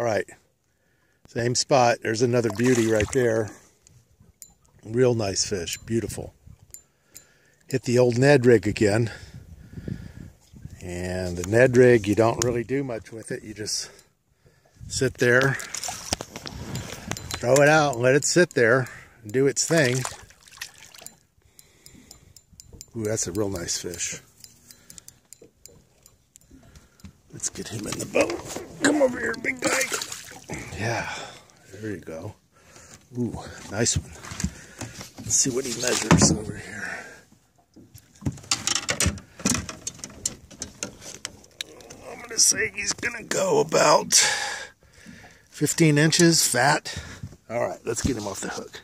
All right. Same spot. There's another beauty right there. Real nice fish. Beautiful. Hit the old Ned rig again. And the Ned rig, you don't really do much with it. You just sit there, throw it out, and let it sit there and do its thing. Ooh, that's a real nice fish. Let's get him in the boat. Come over here, big guy. Yeah, there you go. Ooh, nice one. Let's see what he measures over here. I'm going to say he's going to go about 15 inches fat. All right, let's get him off the hook.